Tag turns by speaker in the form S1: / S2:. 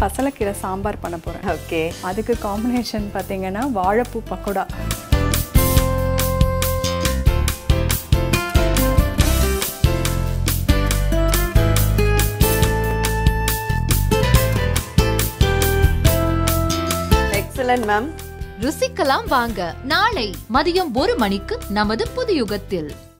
S1: பசலக்கீரை சாம்பார் பண்ண போகிறேன்
S2: ஓகே.
S1: அதுக்கு காம்பினேஷன் பார்த்தீங்கன்னா வாழைப்பூ பக்கோடா.
S2: எக்ஸலன்ட் மேம்
S3: ருசிக்கலாம் வாங்க. நாளை மதியம் ஒரு மணிக்கு நமது புது யுகத்தில்